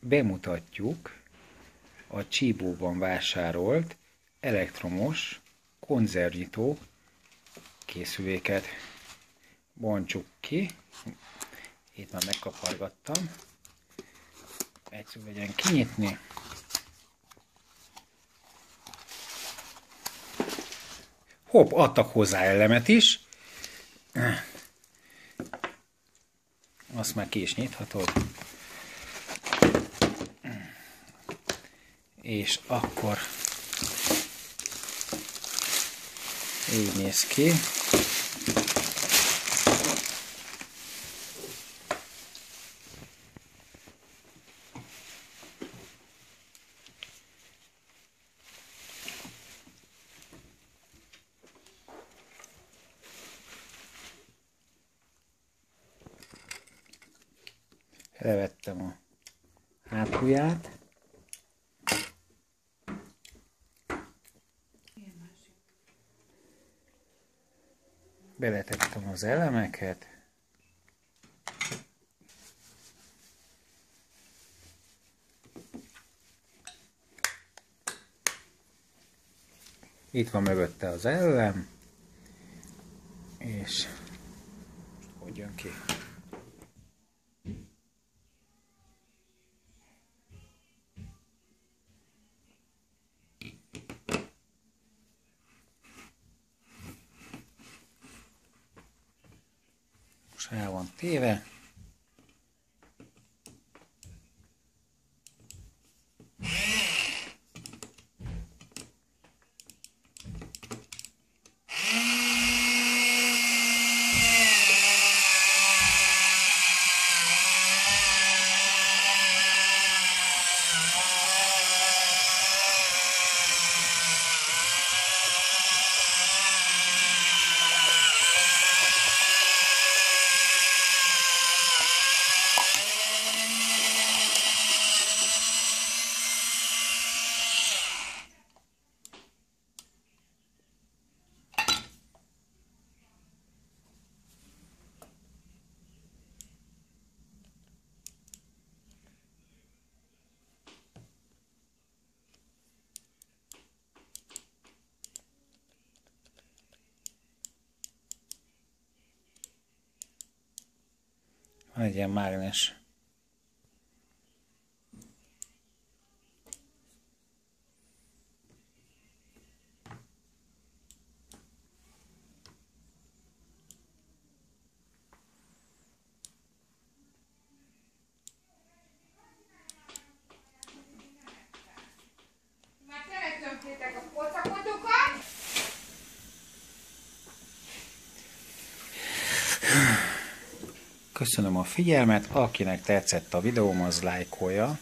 bemutatjuk a Csíbóban vásárolt elektromos konzervnyitó készüléket. Bontsuk ki. Itt már megkapargattam. Egyszerű legyen kinyitni. Hopp, adtak hozzá elemet is. Azt már ki is nyithatod. És akkor így néz ki. Levettem a hátulját. Beletettem az elemeket. Itt van mögötte az elem, és hogy ki? Jag Se en TV. Egy ilyen mágnes. Köszönöm a figyelmet, akinek tetszett a videóm, az lájkolja,